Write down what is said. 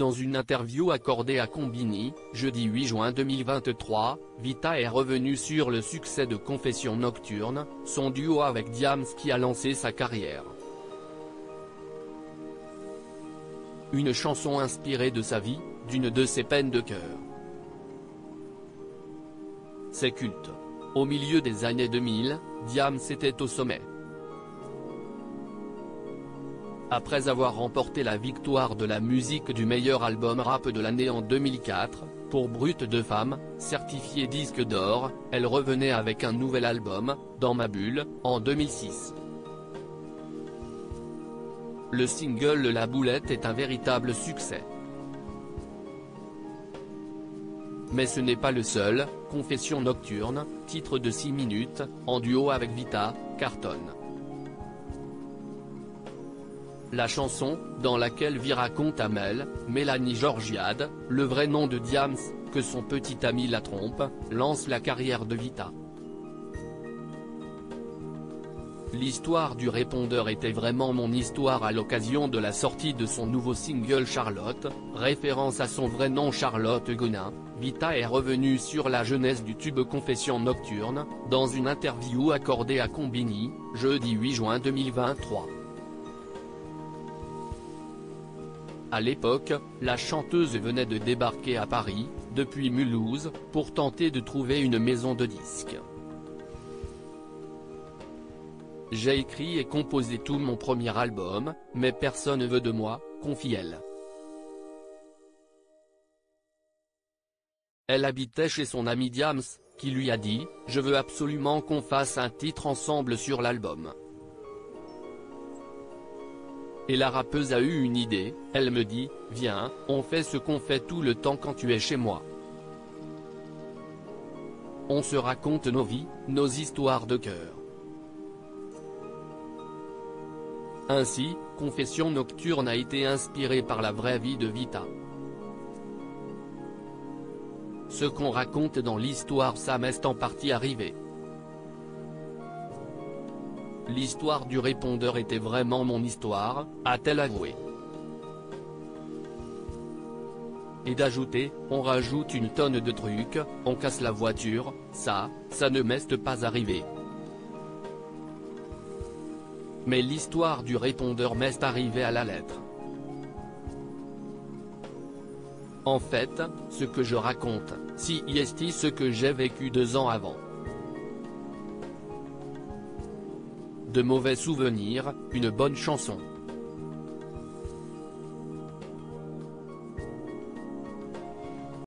Dans une interview accordée à Combini, jeudi 8 juin 2023, Vita est revenu sur le succès de Confession Nocturne, son duo avec Diams qui a lancé sa carrière. Une chanson inspirée de sa vie, d'une de ses peines de cœur. C'est culte. Au milieu des années 2000, Diams était au sommet. Après avoir remporté la victoire de la musique du meilleur album rap de l'année en 2004, pour Brut de Femme, certifié disque d'or, elle revenait avec un nouvel album, Dans ma bulle, en 2006. Le single La Boulette est un véritable succès. Mais ce n'est pas le seul, Confession Nocturne, titre de 6 minutes, en duo avec Vita, cartonne. La chanson, dans laquelle Vi raconte à Mel, Mélanie Georgiade, le vrai nom de Diams, que son petit ami la trompe, lance la carrière de Vita. L'histoire du répondeur était vraiment mon histoire à l'occasion de la sortie de son nouveau single Charlotte, référence à son vrai nom Charlotte Gonin, Vita est revenue sur la jeunesse du tube Confession Nocturne, dans une interview accordée à Combini, jeudi 8 juin 2023. À l'époque, la chanteuse venait de débarquer à Paris, depuis Mulhouse, pour tenter de trouver une maison de disques. J'ai écrit et composé tout mon premier album, mais personne ne veut de moi, confie-elle. Elle habitait chez son ami Diams, qui lui a dit, je veux absolument qu'on fasse un titre ensemble sur l'album. Et la rappeuse a eu une idée, elle me dit, viens, on fait ce qu'on fait tout le temps quand tu es chez moi. On se raconte nos vies, nos histoires de cœur. Ainsi, Confession Nocturne a été inspirée par la vraie vie de Vita. Ce qu'on raconte dans l'histoire ça m'est en partie arrivé. L'histoire du répondeur était vraiment mon histoire, a-t-elle avoué. Et d'ajouter, on rajoute une tonne de trucs, on casse la voiture, ça, ça ne m'est pas arrivé. Mais l'histoire du répondeur m'est arrivée à la lettre. En fait, ce que je raconte, si est ce que j'ai vécu deux ans avant. De mauvais souvenirs, une bonne chanson.